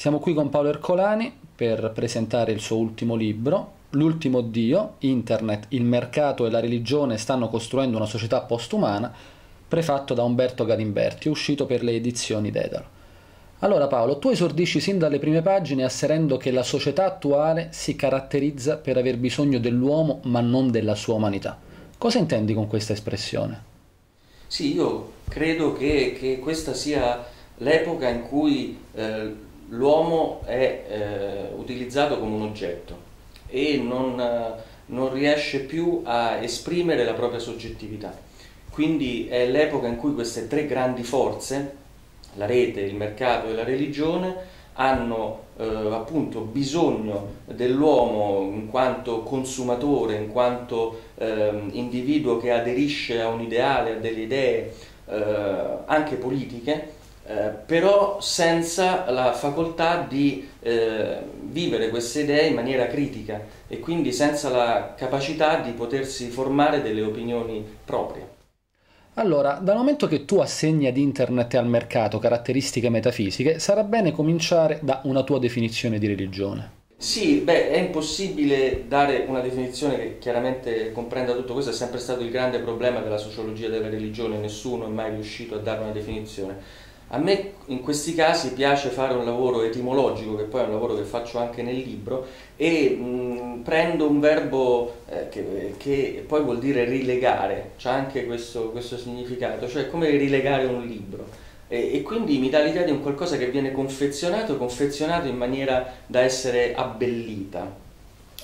Siamo qui con Paolo Ercolani per presentare il suo ultimo libro, L'ultimo Dio, Internet, il mercato e la religione stanno costruendo una società postumana, prefatto da Umberto Galimberti, uscito per le edizioni Dedalo. Allora Paolo, tu esordisci sin dalle prime pagine asserendo che la società attuale si caratterizza per aver bisogno dell'uomo ma non della sua umanità. Cosa intendi con questa espressione? Sì, io credo che, che questa sia l'epoca in cui eh, l'uomo è eh, utilizzato come un oggetto e non, eh, non riesce più a esprimere la propria soggettività. Quindi è l'epoca in cui queste tre grandi forze, la rete, il mercato e la religione hanno eh, appunto bisogno dell'uomo in quanto consumatore, in quanto eh, individuo che aderisce a un ideale, a delle idee eh, anche politiche, eh, però senza la facoltà di eh, vivere queste idee in maniera critica e quindi senza la capacità di potersi formare delle opinioni proprie. Allora, dal momento che tu assegni ad internet e al mercato caratteristiche metafisiche, sarà bene cominciare da una tua definizione di religione. Sì, beh, è impossibile dare una definizione che chiaramente comprenda tutto questo, è sempre stato il grande problema della sociologia della religione, nessuno è mai riuscito a dare una definizione. A me in questi casi piace fare un lavoro etimologico, che poi è un lavoro che faccio anche nel libro, e mh, prendo un verbo eh, che, che, poi vuol dire rilegare, c'è anche questo, questo, significato, cioè come rilegare un libro. E, e, quindi mi dà l'idea di un qualcosa che viene confezionato, confezionato in maniera da essere abbellita.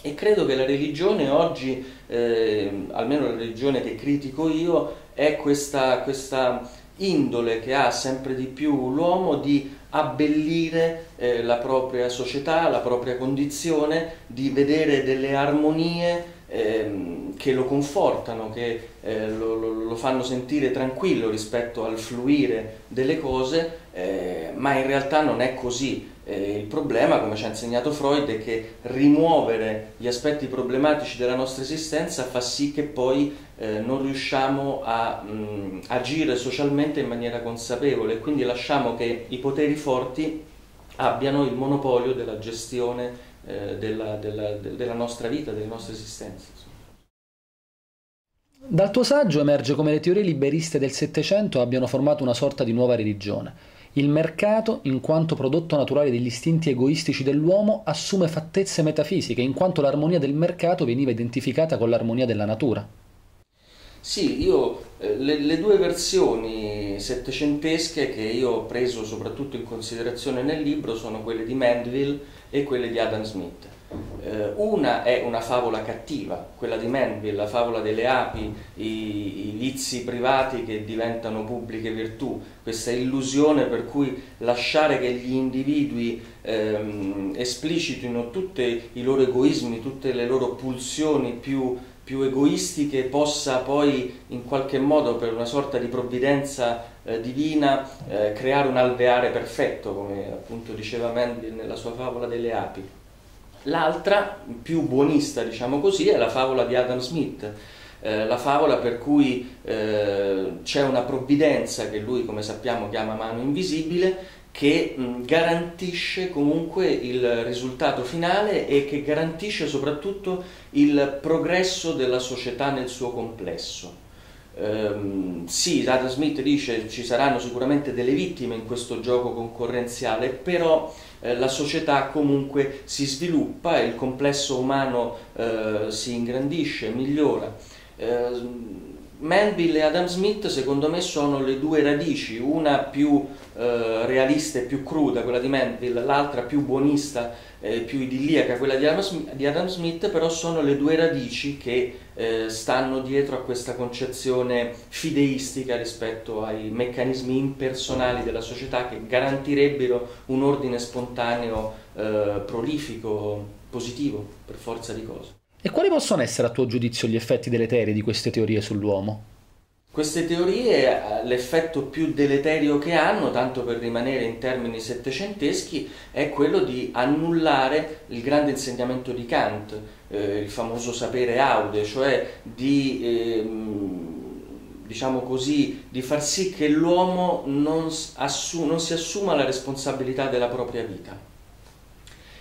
E credo che la religione oggi, eh, almeno la religione che critico io, è questa, questa indole che ha sempre di più l'uomo di abbellire eh, la propria società, la propria condizione, di vedere delle armonie eh, che lo confortano, che eh, lo, lo, lo, fanno sentire tranquillo rispetto al fluire delle cose, eh, ma in realtà non è così. Eh, il problema, come ci ha insegnato Freud, è che rimuovere gli aspetti problematici della nostra esistenza fa sì che poi eh, non riusciamo a mh, agire socialmente in maniera consapevole e quindi lasciamo che i poteri forti abbiano il monopolio della gestione eh, della, della, della, nostra vita, delle nostre esistenze. Dal tuo saggio emerge come le teorie liberiste del Settecento abbiano formato una sorta di nuova religione il mercato, in quanto prodotto naturale degli istinti egoistici dell'uomo, assume fattezze metafisiche, in quanto l'armonia del mercato veniva identificata con l'armonia della natura. Sì, io eh, le, le, due versioni settecentesche che io ho preso soprattutto in considerazione nel libro sono quelle di Mandeville e quelle di Adam Smith. Eh, una è una favola cattiva, quella di Manville, la favola delle api, i, i vizi privati che diventano pubbliche virtù, questa illusione per cui lasciare che gli individui ehm, esplicitino tutti i loro egoismi, tutte le loro pulsioni più, più egoistiche possa poi in qualche modo per una sorta di provvidenza eh, divina eh, creare un alveare perfetto, come appunto diceva Manville nella sua favola delle api. L'altra, più buonista diciamo così, è la favola di Adam Smith, eh, la favola per cui eh, c'è una provvidenza che lui, come sappiamo, chiama mano invisibile, che mh, garantisce comunque il risultato finale e che garantisce soprattutto il progresso della società nel suo complesso. Um, sì, Adam Smith dice ci saranno sicuramente delle vittime in questo gioco concorrenziale, però eh, la società comunque si sviluppa, il complesso umano eh, si ingrandisce, migliora. Eh, Manville e Adam Smith secondo me sono le due radici, una più eh, realista e più cruda, quella di Manville, l'altra più buonista e più idilliaca, quella di Adam, di Adam, Smith, però sono le due radici che eh, stanno dietro a questa concezione fideistica rispetto ai meccanismi impersonali della società che garantirebbero un ordine spontaneo, eh, prolifico, positivo, per forza di cose. E quali possono essere a tuo giudizio gli effetti deleteri di queste teorie sull'uomo? Queste teorie, eh, l'effetto più deleterio che hanno, tanto per rimanere in termini settecenteschi, è quello di annullare il grande insegnamento di Kant, eh, il famoso sapere aude, cioè di, eh, diciamo così, di far sì che l'uomo non, assu- non si assuma la responsabilità della propria vita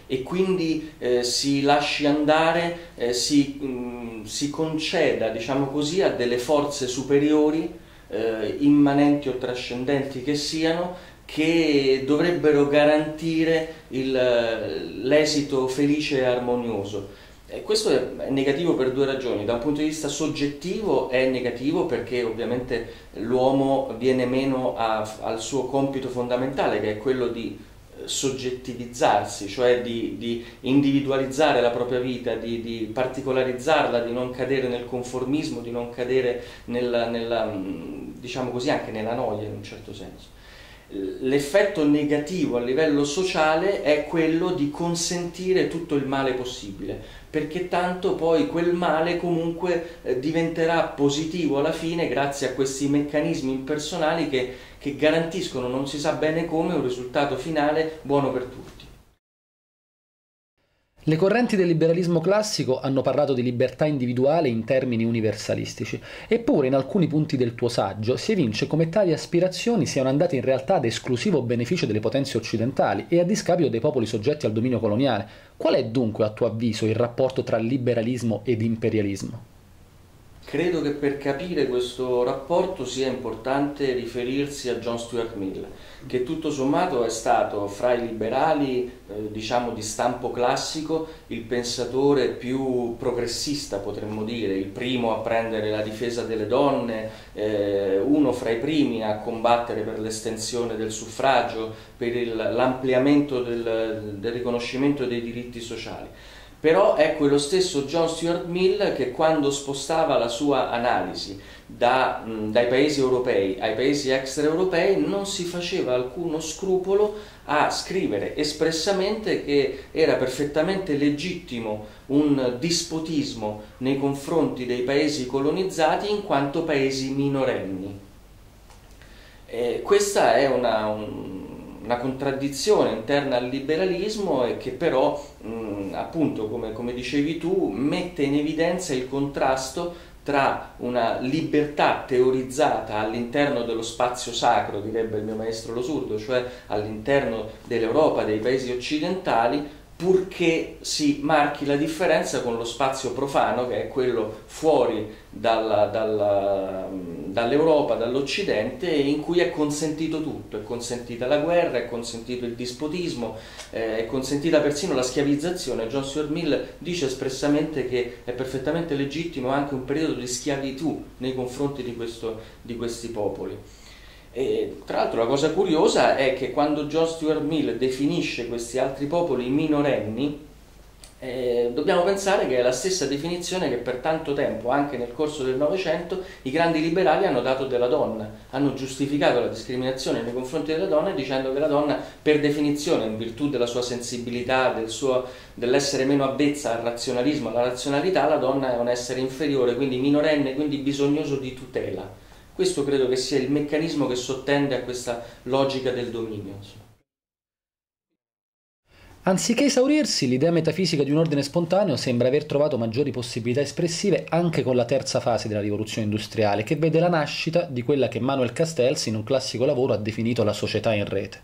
e quindi eh, si lasci andare, eh, si, mh, mm, si, conceda, diciamo così, a delle forze superiori, eh, immanenti o trascendenti che siano, che dovrebbero garantire il, l'esito felice e armonioso. E questo è negativo per due ragioni. Da un punto di vista soggettivo è negativo perché ovviamente l'uomo viene meno a, al suo compito fondamentale che è quello di soggettivizzarsi, cioè di, di, individualizzare la propria vita, di, di, particolarizzarla, di non cadere nel conformismo, di non cadere nella, nella, diciamo così, anche nella noia in un certo senso. L'effetto negativo a livello sociale è quello di consentire tutto il male possibile, perché tanto poi quel male comunque eh, diventerà positivo alla fine grazie a questi meccanismi impersonali che, che garantiscono non si sa bene come un risultato finale buono per tutti. Le correnti del liberalismo classico hanno parlato di libertà individuale in termini universalistici, eppure in alcuni punti del tuo saggio si evince come tali aspirazioni siano andate in realtà ad esclusivo beneficio delle potenze occidentali e a discapito dei popoli soggetti al dominio coloniale. Qual è dunque, a tuo avviso, il rapporto tra liberalismo ed imperialismo? Credo che per capire questo rapporto sia importante riferirsi a John Stuart Mill, che tutto sommato è stato fra i liberali, eh, diciamo di stampo classico, il pensatore più progressista, potremmo dire, il primo a prendere la difesa delle donne, eh, uno fra i primi a combattere per l'estensione del suffragio, per l'ampliamento del, del riconoscimento dei diritti sociali però è quello stesso John Stuart Mill che quando spostava la sua analisi da, mh, dai paesi europei ai paesi extraeuropei non si faceva alcuno scrupolo a scrivere espressamente che era perfettamente legittimo un dispotismo nei confronti dei paesi colonizzati in quanto paesi minorenni. E questa è una, un, una contraddizione interna al liberalismo e che però, mh, appunto, come, come dicevi tu, mette in evidenza il contrasto tra una libertà teorizzata all'interno dello spazio sacro, direbbe il mio maestro Losurdo, cioè all'interno dell'Europa, dei paesi occidentali, purché si marchi la differenza con lo spazio profano che è quello fuori dall'Europa, dall'Occidente in cui è consentito tutto, è consentita la guerra, è consentito il dispotismo, eh, è consentita persino la schiavizzazione. John Stuart Mill dice espressamente che è perfettamente legittimo anche un periodo di schiavitù nei confronti di, questo, di questi popoli. E, tra l'altro la cosa curiosa è che quando John Stuart Mill definisce questi altri popoli minorenni, eh, dobbiamo pensare che è la stessa definizione che per tanto tempo, anche nel corso del Novecento, i grandi liberali hanno dato della donna, hanno giustificato la discriminazione nei confronti della donna dicendo che la donna, per definizione, in virtù della sua sensibilità, del dell'essere meno avvezza al razionalismo, alla razionalità, la donna è un essere inferiore, quindi minorenne, quindi bisognoso di tutela. Questo credo che sia il meccanismo che sottende a questa logica del dominio. Anziché esaurirsi, l'idea metafisica di un ordine spontaneo sembra aver trovato maggiori possibilità espressive anche con la terza fase della rivoluzione industriale, che vede la nascita di quella che Manuel Castells in un classico lavoro ha definito la società in rete.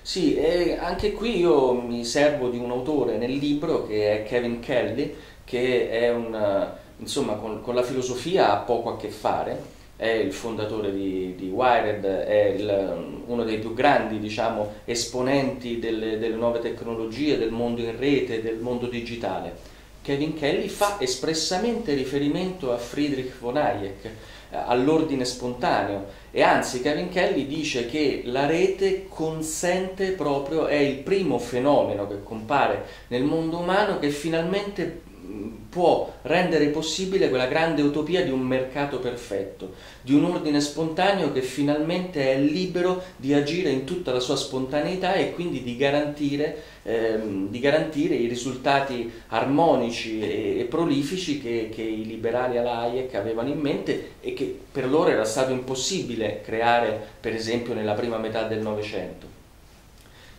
Sì, e anche qui io mi servo di un autore nel libro che è Kevin Kelly, che è un, insomma, con, con la filosofia ha poco a che fare, è il fondatore di, di Wired, è il, uno dei più grandi diciamo, esponenti delle, delle, nuove tecnologie, del mondo in rete, del mondo digitale. Kevin Kelly fa espressamente riferimento a Friedrich von Hayek, eh, all'ordine spontaneo e anzi Kevin Kelly dice che la rete consente proprio, è il primo fenomeno che compare nel mondo umano che finalmente può rendere possibile quella grande utopia di un mercato perfetto, di un ordine spontaneo che finalmente è libero di agire in tutta la sua spontaneità e quindi di garantire, ehm, di garantire i risultati armonici e, e prolifici che, che, i liberali alla Hayek avevano in mente e che per loro era stato impossibile creare, per esempio, nella prima metà del Novecento.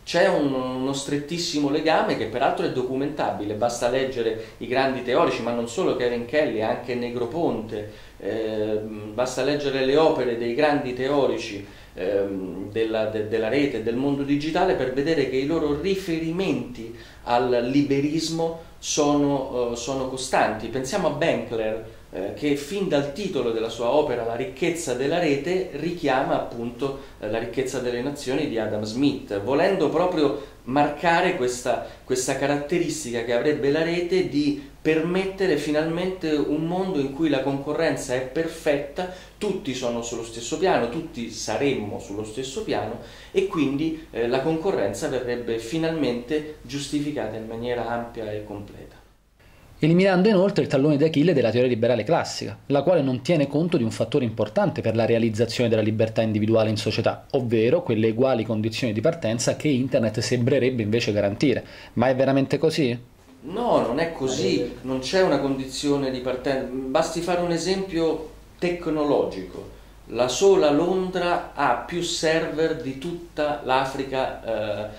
C'è un, uno strettissimo legame che peraltro è documentabile, basta leggere i grandi teorici, ma non solo Kevin Kelly, anche Negroponte, eh, basta leggere le opere dei grandi teorici ehm, della, de, della rete, del mondo digitale per vedere che i loro riferimenti al liberismo sono, uh, sono costanti. Pensiamo a Benkler, eh, che fin dal titolo della sua opera La ricchezza della rete richiama appunto eh, la ricchezza delle nazioni di Adam Smith, volendo proprio marcare questa, questa caratteristica che avrebbe la rete di permettere finalmente un mondo in cui la concorrenza è perfetta, tutti sono sullo stesso piano, tutti saremmo sullo stesso piano e quindi eh, la concorrenza verrebbe finalmente giustificata in maniera ampia e completa eliminando inoltre il tallone d'Achille della teoria liberale classica, la quale non tiene conto di un fattore importante per la realizzazione della libertà individuale in società, ovvero quelle uguali condizioni di partenza che Internet sembrerebbe invece garantire. Ma è veramente così? No, non è così, non c'è una condizione di partenza, basti fare un esempio tecnologico la sola Londra ha più server di tutta l'Africa, eh.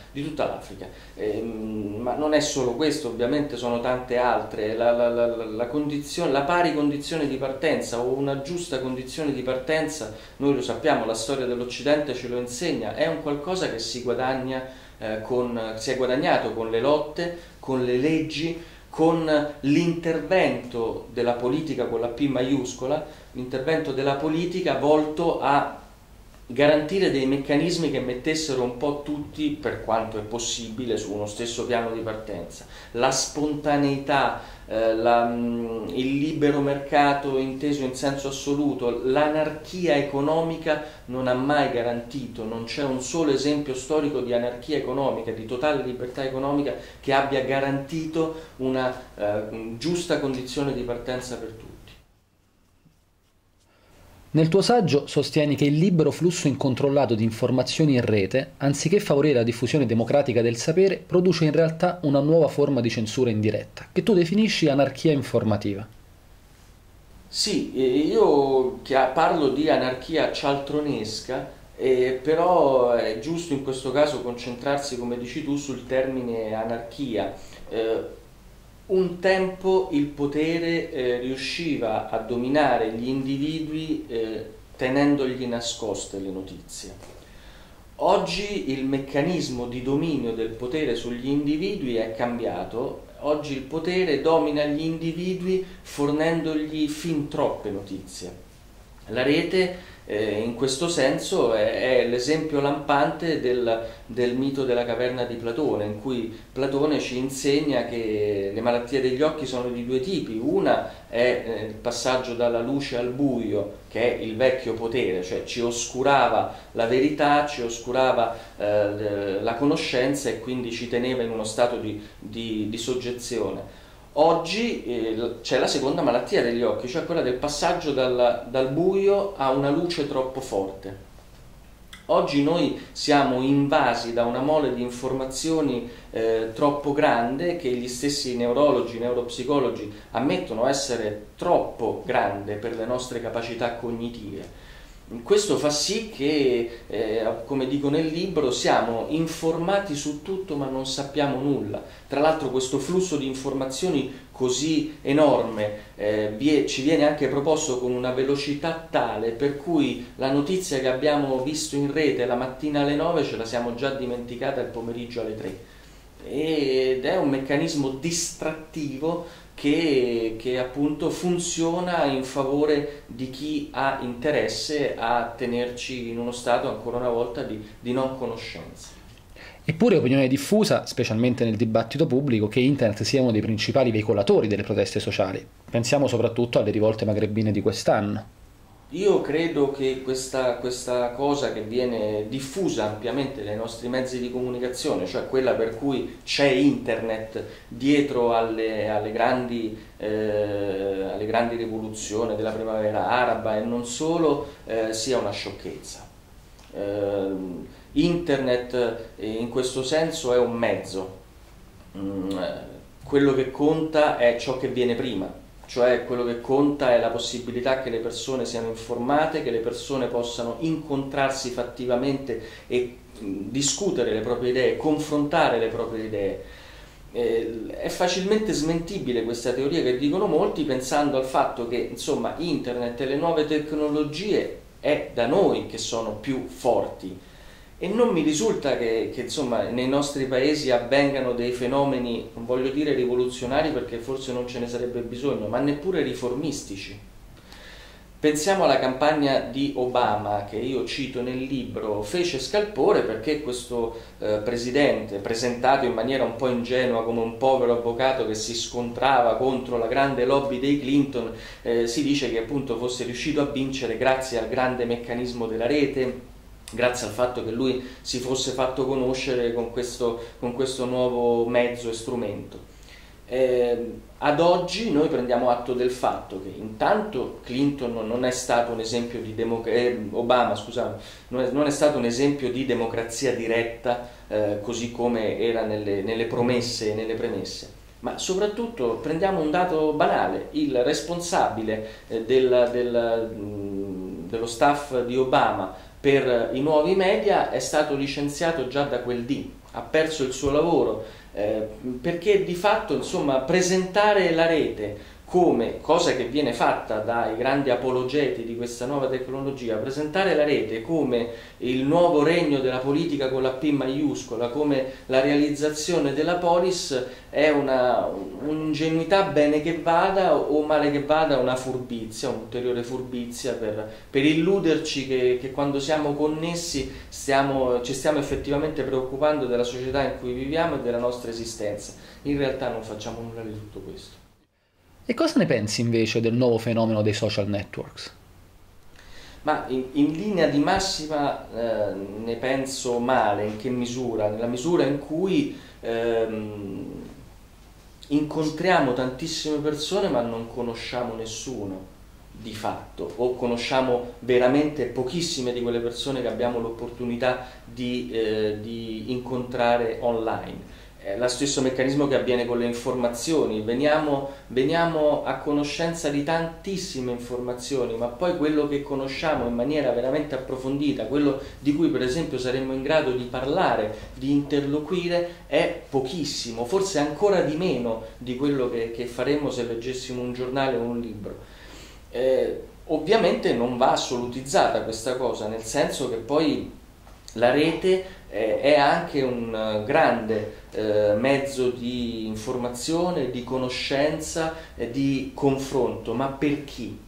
Eh, ma non è solo questo, ovviamente sono tante altre. La, la, la, la, la pari condizione di partenza o una giusta condizione di partenza, noi lo sappiamo, la storia dell'Occidente ce lo insegna, è un qualcosa che si guadagna eh, con, si è guadagnato con le lotte, con le leggi, con l'intervento della politica con la P maiuscola, l'intervento della politica volto a garantire dei meccanismi che mettessero un po' tutti, per quanto è possibile, su uno stesso piano di partenza. La spontaneità, eh, la, mm, il libero mercato inteso in senso assoluto, l'anarchia economica non ha mai garantito, non c'è un solo esempio storico di anarchia economica, di totale libertà economica che abbia garantito una eh, giusta condizione di partenza per tutti. Nel tuo saggio sostieni che il libero flusso incontrollato di informazioni in rete, anziché favorire la diffusione democratica del sapere, produce in realtà una nuova forma di censura indiretta, che tu definisci anarchia informativa. Sì, io parlo di anarchia cialtronesca, però è giusto in questo caso concentrarsi, come dici tu, sul termine anarchia. Eh, un tempo il potere eh, riusciva a dominare gli individui eh, tenendogli nascoste le notizie. Oggi il meccanismo di dominio del potere sugli individui è cambiato, oggi il potere domina gli individui fornendogli fin troppe notizie. La rete eh, in questo senso è, è l'esempio lampante del, del, mito della caverna di Platone, in cui Platone ci insegna che le malattie degli occhi sono di due tipi. Una è eh, il passaggio dalla luce al buio, che è il vecchio potere, cioè ci oscurava la verità, ci oscurava eh, la conoscenza e quindi ci teneva in uno stato di, di, di soggezione Oggi eh, c'è la seconda malattia degli occhi, cioè quella del passaggio dal, dal buio a una luce troppo forte. Oggi noi siamo invasi da una mole di informazioni eh, troppo grande che gli stessi neurologi, neuropsicologi ammettono essere troppo grande per le nostre capacità cognitive questo fa sì che, eh, come dico nel libro, siamo informati su tutto ma non sappiamo nulla. Tra l'altro questo flusso di informazioni così enorme eh, ci viene anche proposto con una velocità tale per cui la notizia che abbiamo visto in rete la mattina alle 9 ce la siamo già dimenticata il pomeriggio alle 3. Ed è un meccanismo distrattivo che, che, appunto funziona in favore di chi ha interesse a tenerci in uno stato ancora una volta di, di non conoscenza. Eppure è opinione diffusa, specialmente nel dibattito pubblico, che Internet sia uno dei principali veicolatori delle proteste sociali. Pensiamo soprattutto alle rivolte magrebine di quest'anno. Io credo che questa, questa, cosa che viene diffusa ampiamente nei nostri mezzi di comunicazione, cioè quella per cui c'è internet dietro alle, alle, grandi, eh, alle grandi, rivoluzioni della primavera araba e non solo, eh, sia una sciocchezza. Eh, internet eh, in questo senso è un mezzo, mm, quello che conta è ciò che viene prima cioè quello che conta è la possibilità che le persone siano informate, che le persone possano incontrarsi fattivamente e discutere le proprie idee, confrontare le proprie idee. Eh, è facilmente smentibile questa teoria che dicono molti pensando al fatto che insomma internet e le nuove tecnologie è da noi che sono più forti e non mi risulta che, che insomma, nei nostri paesi avvengano dei fenomeni, non voglio dire rivoluzionari perché forse non ce ne sarebbe bisogno, ma neppure riformistici. Pensiamo alla campagna di Obama che io cito nel libro, fece scalpore perché questo eh, presidente, presentato in maniera un po' ingenua come un povero avvocato che si scontrava contro la grande lobby dei Clinton, eh, si dice che appunto fosse riuscito a vincere grazie al grande meccanismo della rete, grazie al fatto che lui si fosse fatto conoscere con questo, con questo nuovo mezzo e strumento. Eh, ad oggi noi prendiamo atto del fatto che intanto Clinton non è stato un esempio di democ- eh, Obama, scusate, non è, non è, stato un esempio di democrazia diretta eh, così come era nelle, nelle promesse e nelle premesse. Ma soprattutto prendiamo un dato banale, il responsabile eh, del, del, mh, dello staff di Obama per i nuovi media è stato licenziato già da quel D, ha perso il suo lavoro, eh, perché di fatto insomma, presentare la rete come cosa che viene fatta dai grandi apologeti di questa nuova tecnologia, presentare la rete come il nuovo regno della politica con la P maiuscola, come la realizzazione della polis, è un'ingenuità bene che vada o male che vada, una furbizia, un'ulteriore furbizia per, per illuderci che, che, quando siamo connessi stiamo, ci stiamo effettivamente preoccupando della società in cui viviamo e della nostra esistenza. In realtà non facciamo nulla di tutto questo. E cosa ne pensi invece del nuovo fenomeno dei social networks? Ma in, in linea di massima eh, ne penso male, in che misura? Nella misura in cui ehm, incontriamo tantissime persone ma non conosciamo nessuno di fatto o conosciamo veramente pochissime di quelle persone che abbiamo l'opportunità di, eh, di incontrare online è lo stesso meccanismo che avviene con le informazioni, veniamo, veniamo, a conoscenza di tantissime informazioni, ma poi quello che conosciamo in maniera veramente approfondita, quello di cui per esempio saremmo in grado di parlare, di interloquire, è pochissimo, forse ancora di meno di quello che, che faremmo se leggessimo un giornale o un libro. Eh, ovviamente non va assolutizzata questa cosa, nel senso che poi la rete eh, è anche un eh, grande eh, mezzo di informazione, di conoscenza, eh, di confronto, ma per chi?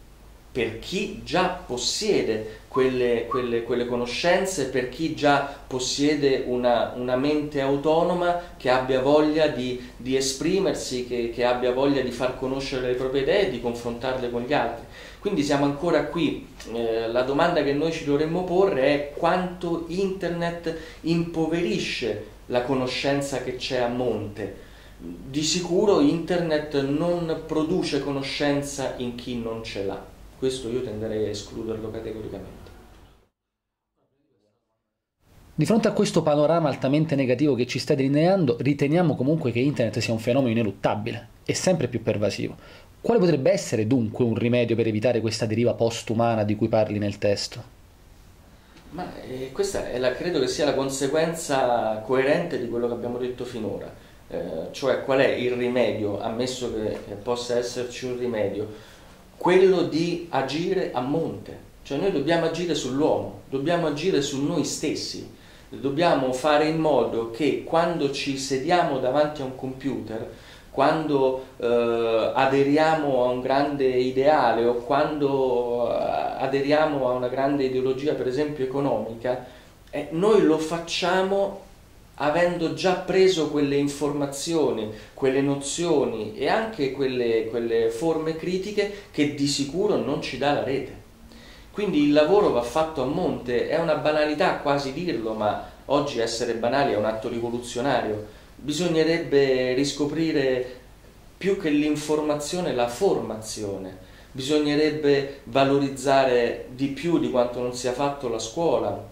Per chi già possiede quelle, quelle, quelle conoscenze, per chi già possiede una, una, mente autonoma che abbia voglia di, di esprimersi, che, che abbia voglia di far conoscere le proprie idee e di confrontarle con gli altri. Quindi siamo ancora qui, eh, la domanda che noi ci dovremmo porre è quanto internet impoverisce la conoscenza che c'è a monte. Di sicuro internet non produce conoscenza in chi non ce l'ha, questo io tenderei a escluderlo categoricamente. Di fronte a questo panorama altamente negativo che ci sta delineando, riteniamo comunque che internet sia un fenomeno ineluttabile e sempre più pervasivo. Quale potrebbe essere dunque un rimedio per evitare questa deriva postumana di cui parli nel testo? Ma eh, questa la, credo che sia la conseguenza coerente di quello che abbiamo detto finora, eh, cioè qual è il rimedio, ammesso che, che possa esserci un rimedio, quello di agire a monte, cioè noi dobbiamo agire sull'uomo, dobbiamo agire su noi stessi, dobbiamo fare in modo che quando ci sediamo davanti a un computer quando eh, aderiamo a un grande ideale o quando eh, aderiamo a una grande ideologia, per esempio economica, eh, noi lo facciamo avendo già preso quelle informazioni, quelle nozioni e anche quelle, quelle forme critiche che di sicuro non ci dà la rete. Quindi il lavoro va fatto a monte, è una banalità quasi dirlo, ma oggi essere banali è un atto rivoluzionario bisognerebbe riscoprire più che l'informazione la formazione, bisognerebbe valorizzare di più di quanto non sia fatto la scuola,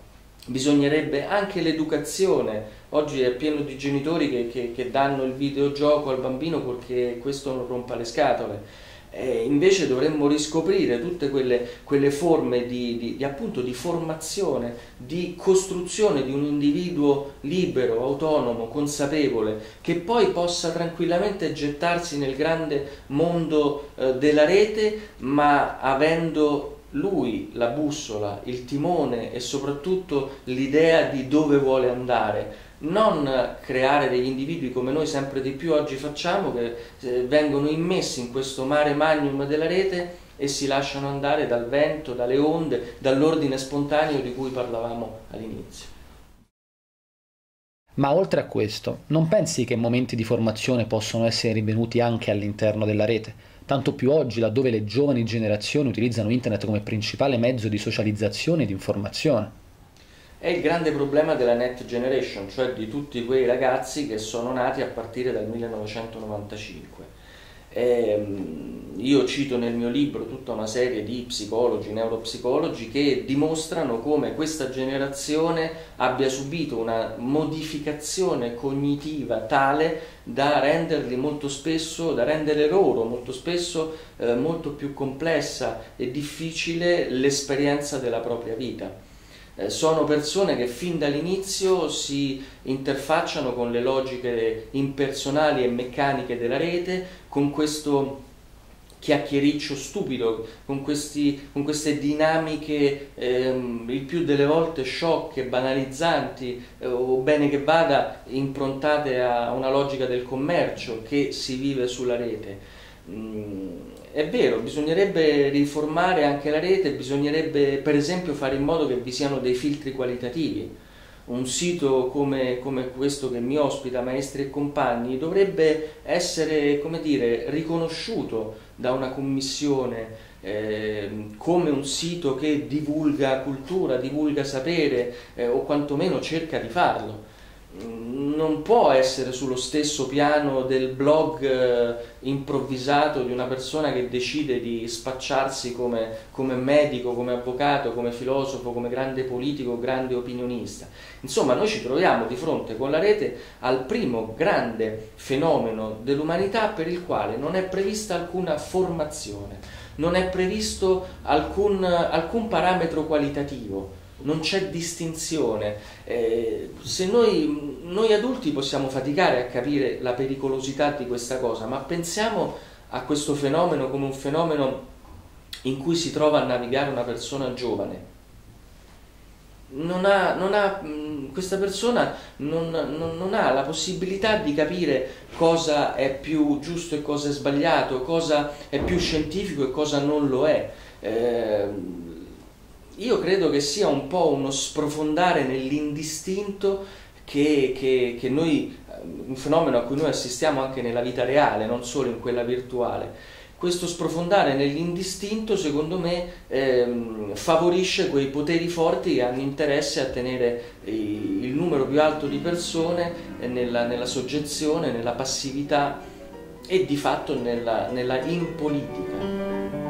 bisognerebbe anche l'educazione. Oggi è pieno di genitori che, che, che danno il videogioco al bambino perché questo non rompa le scatole. Eh, invece dovremmo riscoprire tutte quelle, quelle forme di, di, di, appunto, di formazione, di costruzione di un individuo libero, autonomo, consapevole, che poi possa tranquillamente gettarsi nel grande mondo eh, della rete, ma avendo lui la bussola, il timone e soprattutto l'idea di dove vuole andare non creare degli individui come noi sempre di più oggi facciamo, che eh, vengono immessi in questo mare magnum della rete e si lasciano andare dal vento, dalle onde, dall'ordine spontaneo di cui parlavamo all'inizio. Ma oltre a questo, non pensi che momenti di formazione possono essere rinvenuti anche all'interno della rete? Tanto più oggi, laddove le giovani generazioni utilizzano internet come principale mezzo di socializzazione e di informazione è il grande problema della Net Generation, cioè di tutti quei ragazzi che sono nati a partire dal 1995. E, ehm, io cito nel mio libro tutta una serie di psicologi, neuropsicologi che dimostrano come questa generazione abbia subito una modificazione cognitiva tale da renderli molto spesso, da rendere loro molto spesso eh, molto più complessa e difficile l'esperienza della propria vita. Eh, sono persone che fin dall'inizio si interfacciano con le logiche impersonali e meccaniche della rete, con questo chiacchiericcio stupido, con, questi, con queste dinamiche ehm, il più delle volte sciocche, banalizzanti eh, o bene che vada improntate a una logica del commercio che si vive sulla rete. Mm, è vero, bisognerebbe riformare anche la rete, bisognerebbe per esempio fare in modo che vi siano dei filtri qualitativi. Un sito come, come questo che mi ospita, Maestri e Compagni, dovrebbe essere, dire, riconosciuto da una commissione eh, come un sito che divulga cultura, divulga sapere eh, o quantomeno cerca di farlo non può essere sullo stesso piano del blog eh, improvvisato di una persona che decide di spacciarsi come, come, medico, come avvocato, come filosofo, come grande politico, grande opinionista. Insomma, noi ci troviamo di fronte con la rete al primo grande fenomeno dell'umanità per il quale non è prevista alcuna formazione, non è previsto alcun, alcun parametro qualitativo non c'è distinzione. Eh, se noi, noi, adulti possiamo faticare a capire la pericolosità di questa cosa, ma pensiamo a questo fenomeno come un fenomeno in cui si trova a navigare una persona giovane. Non ha, non ha, questa persona non, non, non, ha la possibilità di capire cosa è più giusto e cosa è sbagliato, cosa è più scientifico e cosa non lo è. Eh, io credo che sia un po' uno sprofondare nell'indistinto che, che, che noi, un fenomeno a cui noi assistiamo anche nella vita reale, non solo in quella virtuale. Questo sprofondare nell'indistinto, secondo me, ehm, favorisce quei poteri forti che hanno interesse a tenere il numero più alto di persone nella, nella soggezione, nella passività e di fatto nella, nella impolitica.